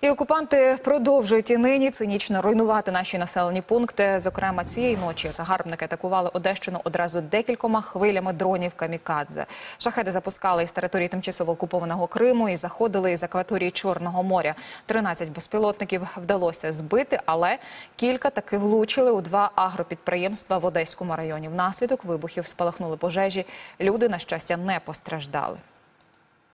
І окупанти продовжують і нині цинічно руйнувати наші населені пункти. Зокрема, цієї ночі загарбники атакували Одещину одразу декількома хвилями дронів камікадзе. Шахеди запускали із території тимчасово окупованого Криму і заходили із акваторії Чорного моря. 13 безпілотників вдалося збити, але кілька таки влучили у два агропідприємства в Одеському районі. Внаслідок вибухів спалахнули пожежі. Люди, на щастя, не постраждали.